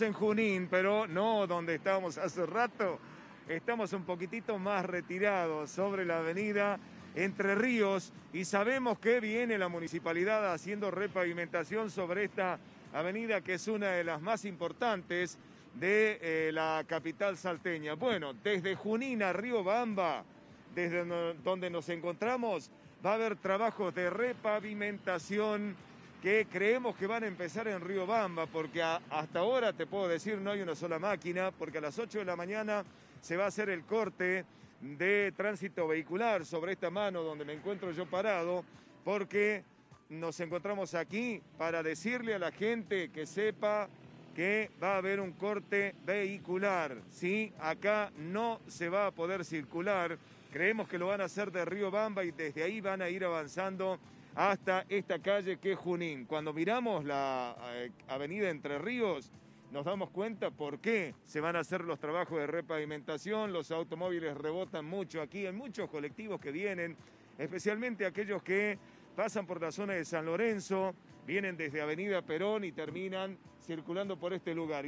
en Junín, pero no donde estábamos hace rato. Estamos un poquitito más retirados sobre la avenida Entre Ríos y sabemos que viene la municipalidad haciendo repavimentación sobre esta avenida que es una de las más importantes de eh, la capital salteña. Bueno, desde Junín a Río Bamba, desde donde nos encontramos, va a haber trabajos de repavimentación que creemos que van a empezar en Río Bamba, porque hasta ahora te puedo decir no hay una sola máquina, porque a las 8 de la mañana se va a hacer el corte de tránsito vehicular sobre esta mano donde me encuentro yo parado, porque nos encontramos aquí para decirle a la gente que sepa que va a haber un corte vehicular. ¿sí? Acá no se va a poder circular. Creemos que lo van a hacer de Río Bamba y desde ahí van a ir avanzando hasta esta calle que es Junín. Cuando miramos la eh, avenida Entre Ríos, nos damos cuenta por qué se van a hacer los trabajos de repavimentación, los automóviles rebotan mucho aquí, hay muchos colectivos que vienen, especialmente aquellos que pasan por la zona de San Lorenzo, vienen desde Avenida Perón y terminan circulando por este lugar.